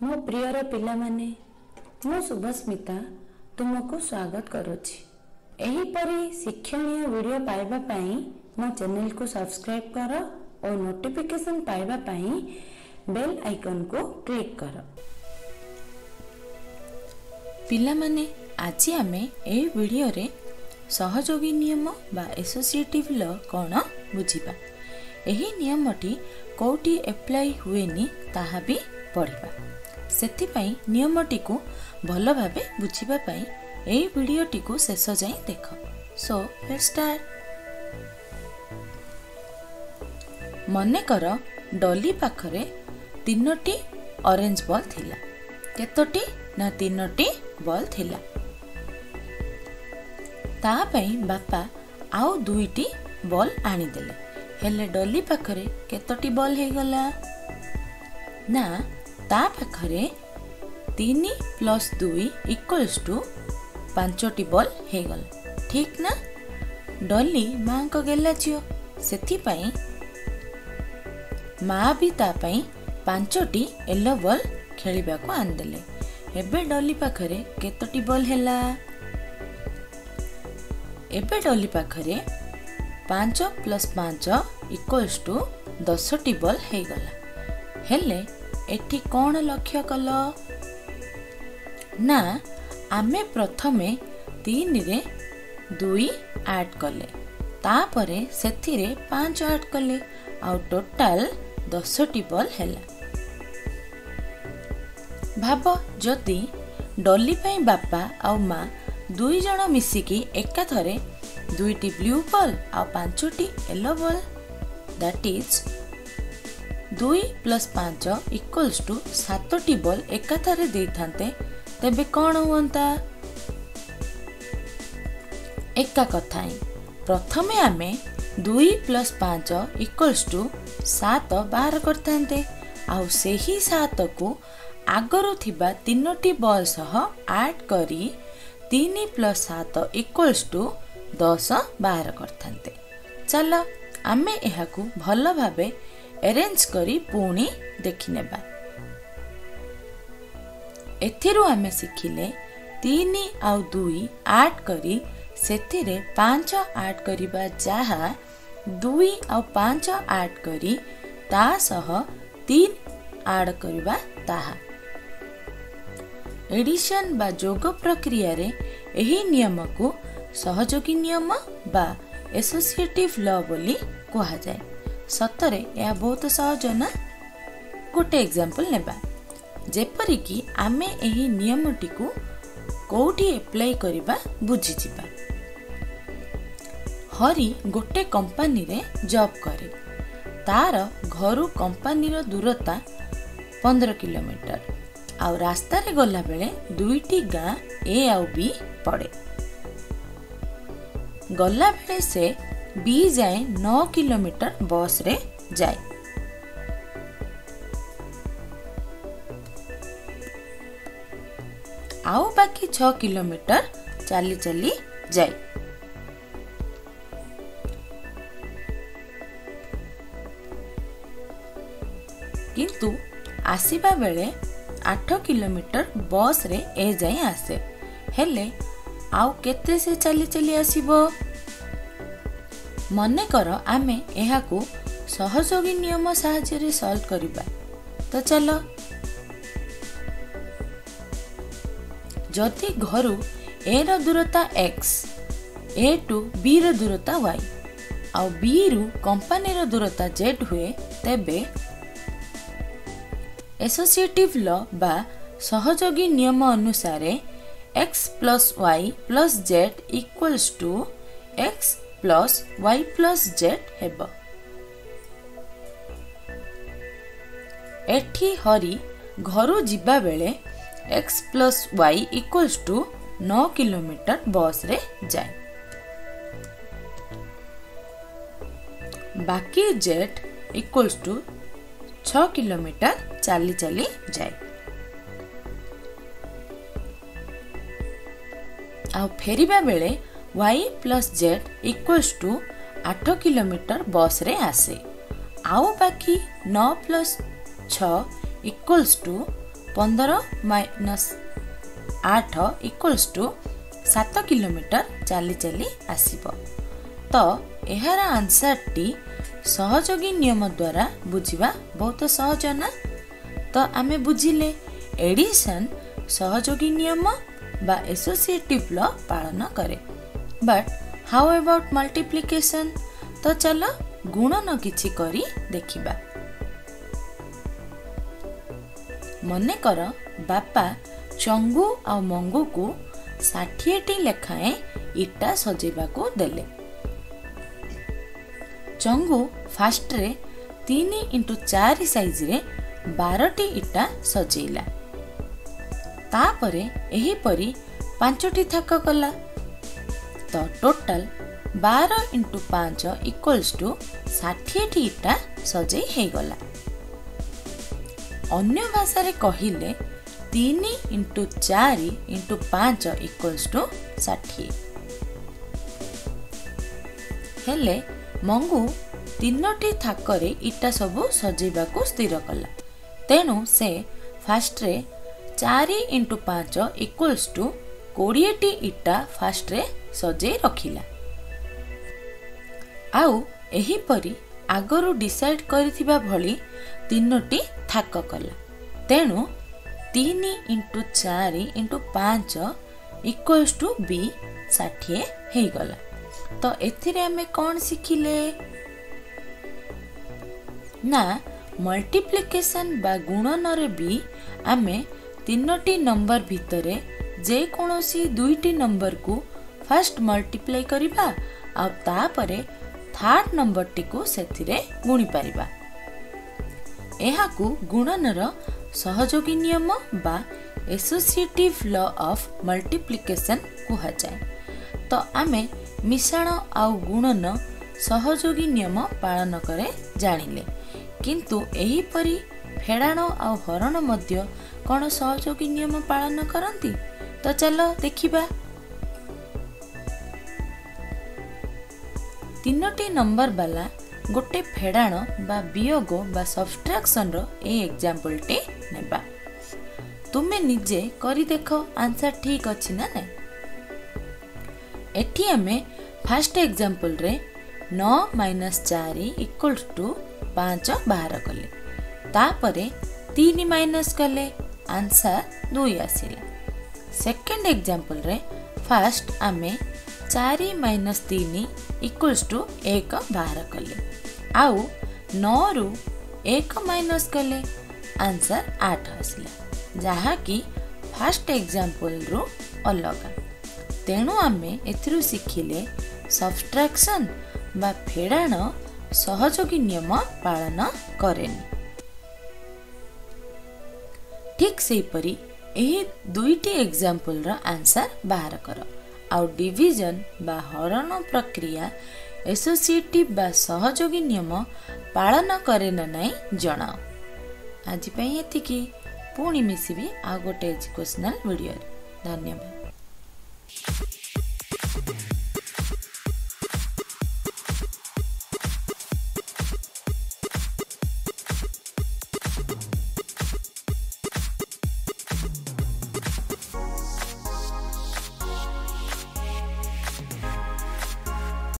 ମୋ ପ୍ରିୟର ପିଲାମାନେ ମୁଁ ଶୁଭସ୍ମିତା ତୁମକୁ ସ୍ୱାଗତ କରୁଛି। ଏହିପରି ଶିକ୍ଷଣୀୟ ଭିଡ଼ିଓ ପାଇବା ପାଇଁ ମୋ ଚ୍ୟାନେଲକୁ ସବସ୍କ୍ରାଇବ୍ କର ଓ ନୋଟିଫିକେସନ୍ ପାଇବା ପାଇଁ ବେଲ୍ ଆଇକନ୍କୁ କ୍ଲିକ୍ କର। ପିଲାମାନେ ଆଜି ଆମେ ଏହି ଭିଡ଼ିଓରେ ସହଯୋଗୀ ନିୟମ ବା ଏସୋସିଏଟିଭ୍ ଲ କ'ଣ ବୁଝିବା। ଏହି ନିୟମଟି କେଉଁଠି ଆପ୍ଲାଇ ହୁଏନି ତାହା ବି ପଢ଼ିବା। ସେଥିପାଇଁ ନିୟମଟିକୁ ଭଲ ଭାବେ ବୁଝିବା ପାଇଁ ଏହି ଭିଡ଼ିଓଟିକୁ ଶେଷ ଯାଏଁ ଦେଖ। ସୋ ଷ୍ଟାର୍ଟ ମନେକର ଡଲି ପାଖରେ ତିନୋଟି ଅରେଞ୍ଜ ବଲ୍ ଥିଲା। କେତୋଟି ନା ତିନୋଟି ବଲ୍ ଥିଲା? ତା ପାଇଁ ବାପା ଆଉ ଦୁଇଟି ବଲ୍ ଆଣିଦେଲେ। ହେଲେ ଡଲି ପାଖରେ କେତୋଟି ବଲ୍ ହେଇଗଲା? ନା ତା ପାଖରେ ତିନି ପ୍ଲସ୍ ଦୁଇ ଇକ୍ୱାଲ୍ସ ଟୁ ପାଞ୍ଚଟି ବଲ୍ ହେଇଗଲା। ଠିକ୍ ନା? ଡଲି ମାଙ୍କ ଗେଲା ଝିଅ। ସେଥିପାଇଁ ମା ବି ତା ପାଇଁ ପାଞ୍ଚଟି ୟେଲୋ ବଲ୍ ଖେଳିବାକୁ ଆଣିଦେଲେ। ଏବେ ଡଲି ପାଖରେ କେତୋଟି ବଲ୍ ହେଲା? ଏବେ ଡଲି ପାଖରେ ପାଞ୍ଚ ପ୍ଲସ୍ ପାଞ୍ଚ ଇକ୍ୱାଲ୍ସ ଟୁ ଦଶଟି ବଲ୍ ହେଇଗଲା। ହେଲେ ଏଠି କ'ଣ ଲକ୍ଷ୍ୟ କଲ? ନା ଆମେ ପ୍ରଥମେ ତିନିରେ ଦୁଇ ଆଡ୍ କଲେ। ତାପରେ ସେଥିରେ ପାଞ୍ଚ ଆଡ୍ କଲେ। ଆଉ ଟୋଟାଲ ଦଶଟି ବଲ୍ ହେଲା। ଭାବ ଯଦି ଡଲି ପାଇଁ ବାପା ଆଉ ମା ଦୁଇ ଜଣ ମିଶିକି ଏକାଥରେ ଦୁଇଟି ବ୍ଲୁ ବଲ୍ ଆଉ ପାଞ୍ଚଟି ୟେଲୋ ବଲ୍ ଦ୍ୟାଟ୍ ଇଜ୍ ଦୁଇ ପ୍ଲସ୍ ପାଞ୍ଚ ଇକ୍ୱାଲ୍ସ ଟୁ ସାତଟି ବଲ୍ ଏକାଥରେ ଦେଇଥାନ୍ତେ ତେବେ କ'ଣ ହୁଅନ୍ତା? ଏକା କଥା ହିଁ ପ୍ରଥମେ ଆମେ ଦୁଇ ପ୍ଲସ୍ ପାଞ୍ଚ ଇକ୍ୱାଲ୍ସ ଟୁ ସାତ ବାହାର କରିଥାନ୍ତେ। ଆଉ ସେହି ସାତକୁ ଆଗରୁ ଥିବା ତିନୋଟି ବଲ୍ ସହ ଆଡ୍ କରି ତିନି ପ୍ଲସ୍ ସାତ ଇକ୍ୱାଲ୍ସ ଟୁ ଦଶ ବାହାର କରିଥାନ୍ତେ। ଚାଲ ଆମେ ଏହାକୁ ଭଲ ଭାବେ ଆରେଞ୍ଜ କରି ପୁଣି ଦେଖିନେବା। ଏଥିରୁ ଆମେ ଶିଖିଲେ ତିନି ଆଉ ଦୁଇ ଆଡ୍ କରି ସେଥିରେ ପାଞ୍ଚ ଆଡ୍ କରିବା ଯାହା ଦୁଇ ଆଉ ପାଞ୍ଚ ଆଡ୍ କରି ତା ସହ ତିନି ଆଡ୍ କରିବା ତାହା। ଏଡିସନ୍ ବା ଯୋଗ ପ୍ରକ୍ରିୟାରେ ଏହି ନିୟମକୁ ସହଯୋଗୀ ନିୟମ ବା ଏସୋସିଏଟିଭ୍ ଲ ବୋଲି କୁହାଯାଏ। ସତରେ ଏହା ବହୁତ ସହଜ ନା? ଗୋଟେ ଏକ୍ଜାମ୍ପଲ ନେବା। ଯେପରିକି ଆମେ ଏହି ନିୟମଟିକୁ କେଉଁଠି ଆପ୍ଲାଇ କରିବା ବୁଝିଯିବା। ହରି ଗୋଟେ କମ୍ପାନୀରେ ଜବ୍ କରେ। ତାର ଘରୁ କମ୍ପାନୀର ଦୂରତା ପନ୍ଦର କିଲୋମିଟର। ଆଉ ରାସ୍ତାରେ ଗଲାବେଳେ ଦୁଇଟି ଗାଁ ଏ ଆଉ ବି ପଡ଼େ। ଗଲାବେଳେ ସେ ବି ଯାଏ ନଅ କିଲୋମିଟର ବସ୍ରେ ଯାଏ ଆଉ ବାକି ଛଅ କିଲୋମିଟର ଚାଲି ଚାଲି ଯାଏ କିନ୍ତୁ ଆସିବା ବେଳେ ଆଠ କିଲୋମିଟର ବସ୍ରେ ଏ ଯାଏଁ ଆସେ ହେଲେ ଆଉ କେତେ ସେ ଚାଲି ଚାଲି ଆସିବ ମନେକର ଆମେ ଏହାକୁ ସହଯୋଗୀ ନିୟମ ସାହାଯ୍ୟରେ ସଲ୍ଭ କରିବା। ତ ଚାଲ। ଯଦି ଘରୁ ଏ ର ଦୂରତା ଏକ୍ସ ଏ ଟୁ ବି ର ଦୂରତା ୱାଇ ଆଉ ବି ରୁ କମ୍ପାନୀର ଦୂରତା ଜେଡ୍ ହୁଏ ତେବେ ଏସୋସିଏଟିଭ୍ ଲ ବା ସହଯୋଗୀ ନିୟମ ଅନୁସାରେ x plus y plus z equals to x plus y plus z ହେବ। ଏଠି ହରି ଘରୁ ଯିବା ବେଳେ x plus y equals to ନଅ କିଲୋମିଟର ବସ୍ରେ ଯାଏ। ବାକି ଜେଡ୍ ଇକ୍ୱାଲ୍ସ ଟୁ ଛଅ କିଲୋମିଟର ଚାଲି ଚାଲି ଯାଏ। ଆଉ ଫେରିବା ବେଳେ y plus z equals to ଆଠ କିଲୋମିଟର ବସ୍ରେ ଆସେ। ଆଉ ବାକି ନଅ ପ୍ଲସ୍ ଛଅ ଇକ୍ୱାଲ୍ସ ଟୁ ପନ୍ଦର ମାଇନସ୍ ଆଠ ଇକ୍ୱଲ୍ସ ଟୁ ସାତ କିଲୋମିଟର ଚାଲି ଚାଲି ଆସିବ। ତ ଏହାର ଆନ୍ସର୍ଟି ସହଯୋଗୀ ନିୟମ ଦ୍ୱାରା ବୁଝିବା ବହୁତ ସହଜ ନା? ତ ଆମେ ବୁଝିଲେ ଏଡ଼ିସନ୍ ସହଯୋଗୀ ନିୟମ ବା ଏସୋସିଏଟିଭ୍ ଲ ପାଳନ କରେ। ବଟ୍ ହାଉ ଏବାଉଟ୍ ମଲ୍ଟିପ୍ଲିକେସନ୍ ତ ଚାଲ ଗୁଣନ କିଛି କରି ଦେଖିବା। ମନେକର ବାପା ଚଙ୍ଗୁ ଆଉ ମଙ୍ଗୁକୁ ଷାଠିଏଟି ଲେଖାଏଁ ଇଟା ସଜେଇବାକୁ ଦେଲେ। ଚଙ୍ଗୁ ଫାଷ୍ଟରେ ତିନି ଇଣ୍ଟୁ ଚାରି ସାଇଜରେ ବାରଟି ଇଟା ସଜେଇଲା। ତାପରେ ଏହିପରି ପାଞ୍ଚଟି ଥାକ କଲା। ତ ଟୋଟାଲ ବାର ଇଣ୍ଟୁ ପାଞ୍ଚ ଇକ୍ୱାଲ୍ସ ଟୁ ଷାଠିଏଟି ଇଟା ସଜେଇ ହେଇଗଲା। ଅନ୍ୟ ଭାଷାରେ କହିଲେ ତିନି ଇଣ୍ଟୁ ଚାରି ଇଣ୍ଟୁ ପାଞ୍ଚ ଇକ୍ୱାଲ୍ସ ଟୁ ଷାଠିଏ। ହେଲେ ମଙ୍ଗୁ ତିନୋଟି ଥାକରେ ଇଟା ସବୁ ସଜେଇବାକୁ ସ୍ଥିର କଲା। ତେଣୁ ସେ ଫାଷ୍ଟରେ ଚାରି ଇଣ୍ଟୁ ପାଞ୍ଚ ଇକ୍ୱାଲ୍ସ ଟୁ କୋଡ଼ିଏଟି ଇଟା ଫାଷ୍ଟରେ ସଜେଇ ରଖିଲା। ଆଉ ଏହିପରି ଆଗରୁ ଡିସାଇଡ୍ କରିଥିବା ଭଳି ତିନୋଟି ଥାକ କଲା। ତେଣୁ ତିନି ଇଣ୍ଟୁ ଚାରି ଇଣ୍ଟୁ ପାଞ୍ଚ ଇକ୍ୱାଲ୍ସ ଟୁ ବି ଷାଠିଏ ହେଇଗଲା। ତ ଏଥିରେ ଆମେ କ'ଣ ଶିଖିଲେ? ନା ମଲ୍ଟିପ୍ଲିକେସନ୍ ବା ଗୁଣନରେ ବି ଆମେ ତିନୋଟି ନମ୍ବର ଭିତରେ ଯେକୌଣସି ଦୁଇଟି ନମ୍ବରକୁ ଫାଷ୍ଟ ମଲ୍ଟିପ୍ଲାଇ କରିବା ଆଉ ତାପରେ ଥାର୍ଡ ନମ୍ବରଟିକୁ ସେଥିରେ ଗୁଣିପାରିବା ଏହାକୁ ଗୁଣନର ସହଯୋଗୀ ନିୟମ ବା ଏସୋସିଏଟିଭ୍ ଲ ଅଫ୍ ମଲ୍ଟିପ୍ଲିକେସନ୍ କୁହାଯାଏ। ତ ଆମେ ମିଶାଣ ଆଉ ଗୁଣନ ସହଯୋଗୀ ନିୟମ ପାଳନ କରେ ଜାଣିଲେ। କିନ୍ତୁ ଏହିପରି ଫେଡ଼ାଣ ଆଉ ହରଣ ମଧ୍ୟ କ'ଣ ସହଯୋଗୀ ନିୟମ ପାଳନ କରନ୍ତି? ତ ଚାଲ ଦେଖିବା। ତିନୋଟି ନମ୍ବର ବାଲା ଗୋଟେ ଫେଡ଼ାଣ ବା ବିୟୋଗ ବା ସବଷ୍ଟ୍ରାକ୍ସନର ଏଇ ଏକ୍ଜାମ୍ପଲଟି ନେବା। ତୁମେ ନିଜେ କରି ଦେଖ ଆନ୍ସର ଠିକ୍ ଅଛି ନା ନାଇଁ? ଏଠି ଆମେ ଫାଷ୍ଟ ଏକ୍ଜାମ୍ପଲରେ ନଅ ମାଇନସ୍ ଚାରି ଇକ୍ୱଲ୍ସ ଟୁ ପାଞ୍ଚ ବାହାର କଲେ। ତାପରେ ତିନି ମାଇନସ୍ କଲେ ଆନ୍ସର ଦୁଇ ଆସିଲା। ସେକେଣ୍ଡ ଏକ୍ଜାମ୍ପଲରେ ଫାଷ୍ଟ ଆମେ ଚାରି ମାଇନସ୍ ତିନି ଇକ୍ୱଲ୍ସ ଟୁ ଏକ ବାହାର କଲେ ଆଉ ନଅରୁ ଏକ ମାଇନସ୍ କଲେ ଆନ୍ସର ଆଠ ଆସିଲା ଯାହାକି ଫାଷ୍ଟ ଏକ୍ଜାମ୍ପଲରୁ ଅଲଗା ତେଣୁ ଆମେ ଏଥିରୁ ଶିଖିଲେ ସବଷ୍ଟ୍ରାକ୍ସନ୍ ବା ଫେଡ଼ାଣ ସହଯୋଗୀ ନିୟମ ପାଳନ କରେନି ଠିକ୍ ସେହିପରି ଏହି ଦୁଇଟି ଏକ୍ଜାମ୍ପଲର ଆନ୍ସର ବାହାର କର ଆଉ ଡିଭିଜନ୍ ବା ହରଣ ପ୍ରକ୍ରିୟା ଏସୋସିଏଟିଭ୍ ବା ସହଯୋଗୀ ନିୟମ ପାଳନ କରେ ନା ନାହିଁ ଜଣାଅ ଆଜି ପାଇଁ ଏତିକି। ପୁଣି ମିଶିବି ଆଉ ଗୋଟେ ଏଜୁକେସନାଲ ଭିଡ଼ିଓରେ ଧନ୍ୟବାଦ।